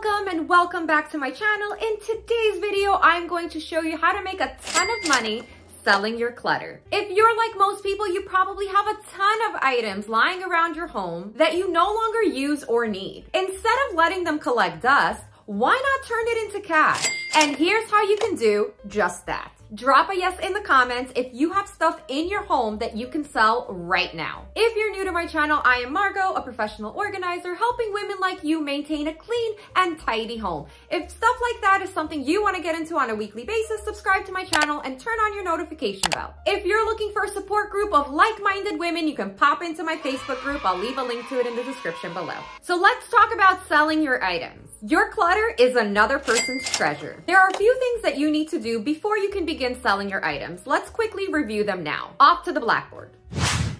Welcome and welcome back to my channel. In today's video, I'm going to show you how to make a ton of money selling your clutter. If you're like most people, you probably have a ton of items lying around your home that you no longer use or need. Instead of letting them collect dust, why not turn it into cash? And here's how you can do just that. Drop a yes in the comments if you have stuff in your home that you can sell right now. If you're new to my channel, I am Margo, a professional organizer helping women like you maintain a clean and tidy home. If stuff like that is something you want to get into on a weekly basis, subscribe to my channel and turn on your notification bell. If you're looking for a support group of like-minded women, you can pop into my Facebook group. I'll leave a link to it in the description below. So let's talk about selling your items. Your clutter is another person's treasure. There are a few things that you need to do before you can begin selling your items. Let's quickly review them now. Off to the blackboard.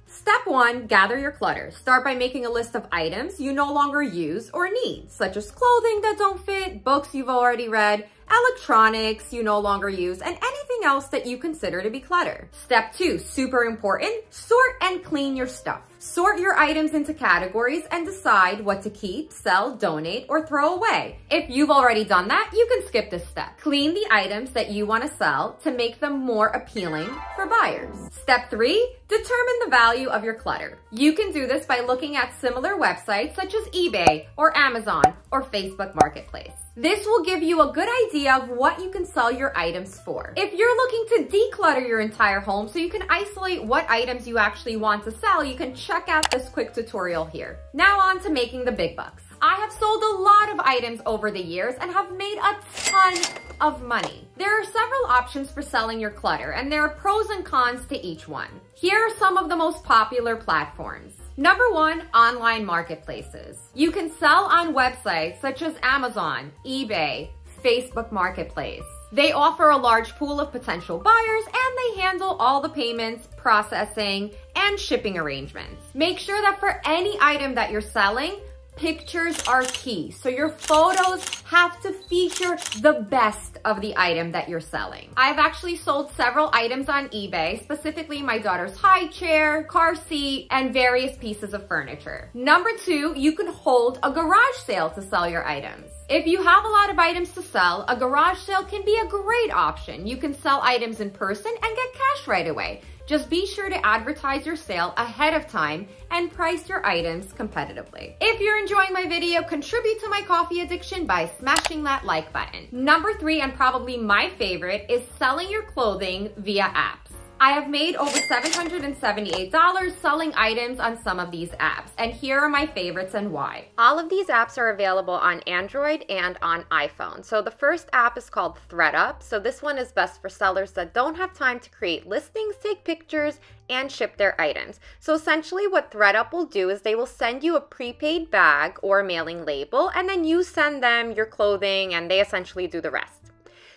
Step one, gather your clutter. Start by making a list of items you no longer use or need, such as clothing that don't fit, books you've already read, electronics you no longer use, and anything else that you consider to be clutter. Step two, super important, sort and clean your stuff. Sort your items into categories and decide what to keep, sell, donate, or throw away. If you've already done that, you can skip this step. Clean the items that you want to sell to make them more appealing for buyers. Step three, determine the value of your clutter. You can do this by looking at similar websites such as eBay or Amazon or Facebook Marketplace. This will give you a good idea of what you can sell your items for. If you're looking to declutter your entire home so you can isolate what items you actually want to sell, you can check out this quick tutorial here. Now on to making the big bucks. I have sold a lot of items over the years and have made a ton of money. There are several options for selling your clutter and there are pros and cons to each one. Here are some of the most popular platforms. Number one, online marketplaces. You can sell on websites such as Amazon, eBay, Facebook Marketplace. They offer a large pool of potential buyers and they handle all the payments, processing, and shipping arrangements. Make sure that for any item that you're selling, pictures are key. So your photos have to feature the best of the item that you're selling. I've actually sold several items on eBay, specifically my daughter's high chair, car seat, and various pieces of furniture. Number two, you can hold a garage sale to sell your items. If you have a lot of items to sell, a garage sale can be a great option. You can sell items in person and get cash right away. Just be sure to advertise your sale ahead of time and price your items competitively. If you're enjoying my video, contribute to my coffee addiction by smashing that like button. Number three, and probably my favorite, is selling your clothing via apps. I have made over $778 selling items on some of these apps, and here are my favorites and why. All of these apps are available on Android and on iPhone. So the first app is called thredUP. So this one is best for sellers that don't have time to create listings, take pictures, and ship their items. So essentially what thredUP will do is they will send you a prepaid bag or mailing label, and then you send them your clothing and they essentially do the rest.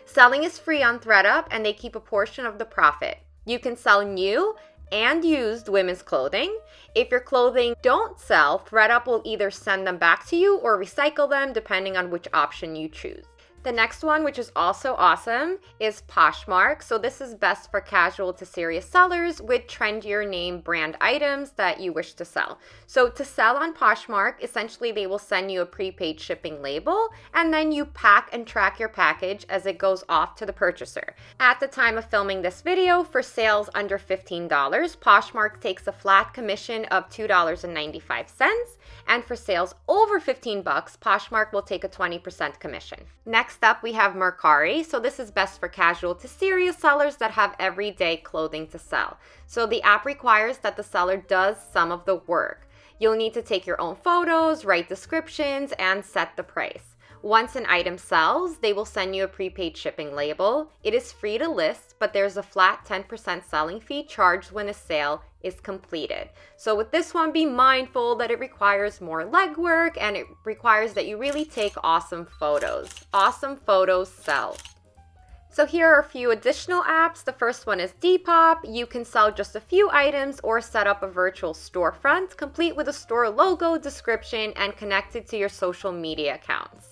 Selling is free on thredUP and they keep a portion of the profit. You can sell new and used women's clothing. If your clothing don't sell, thredUP will either send them back to you or recycle them depending on which option you choose. The next one, which is also awesome, is Poshmark. So this is best for casual to serious sellers with trendier name brand items that you wish to sell. So to sell on Poshmark, essentially they will send you a prepaid shipping label and then you pack and track your package as it goes off to the purchaser. At the time of filming this video, for sales under $15, Poshmark takes a flat commission of $2.95 and for sales over 15 bucks, Poshmark will take a 20% commission. Next up, we have Mercari. So this is best for casual to serious sellers that have everyday clothing to sell. So the app requires that the seller does some of the work. You'll need to take your own photos, write descriptions, and set the price. Once an item sells, they will send you a prepaid shipping label. It is free to list, but there's a flat 10% selling fee charged when a sale is completed. So with this one, be mindful that it requires more legwork and it requires that you really take awesome photos. Awesome photos sell. So here are a few additional apps. The first one is Depop. You can sell just a few items or set up a virtual storefront, complete with a store logo, description, and connected to your social media accounts.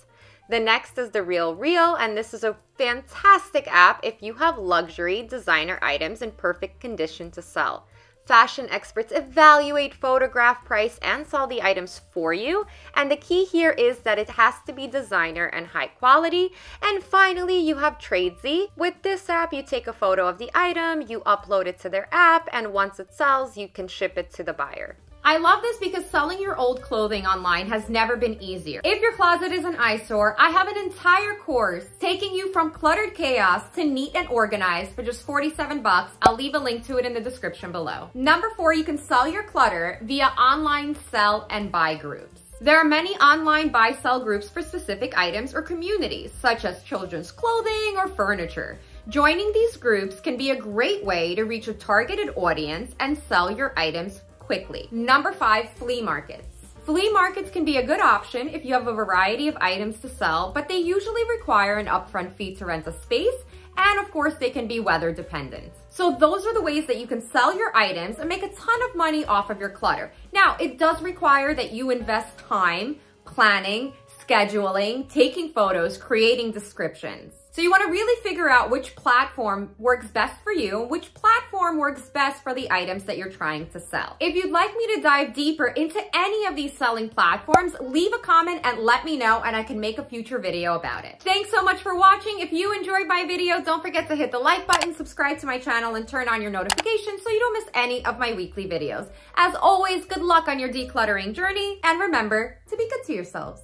The next is the RealReal, and this is a fantastic app if you have luxury designer items in perfect condition to sell. Fashion experts evaluate, photograph, price, and sell the items for you. And the key here is that it has to be designer and high quality. And finally, you have Tradesy. With this app, you take a photo of the item, you upload it to their app, and once it sells, you can ship it to the buyer. I love this because selling your old clothing online has never been easier. If your closet is an eyesore, I have an entire course taking you from cluttered chaos to neat and organized for just 47 bucks. I'll leave a link to it in the description below. Number four, you can sell your clutter via online sell and buy groups. There are many online buy-sell groups for specific items or communities, such as children's clothing or furniture. Joining these groups can be a great way to reach a targeted audience and sell your items quickly. Number five, flea markets. Flea markets can be a good option if you have a variety of items to sell, but they usually require an upfront fee to rent a space and of course they can be weather dependent. So those are the ways that you can sell your items and make a ton of money off of your clutter. Now, it does require that you invest time, planning, scheduling, taking photos, creating descriptions. So you wanna really figure out which platform works best for you, which platform works best for the items that you're trying to sell. If you'd like me to dive deeper into any of these selling platforms, leave a comment and let me know and I can make a future video about it. Thanks so much for watching. If you enjoyed my video, don't forget to hit the like button, subscribe to my channel, and turn on your notifications so you don't miss any of my weekly videos. As always, good luck on your decluttering journey, and remember to be good to yourselves.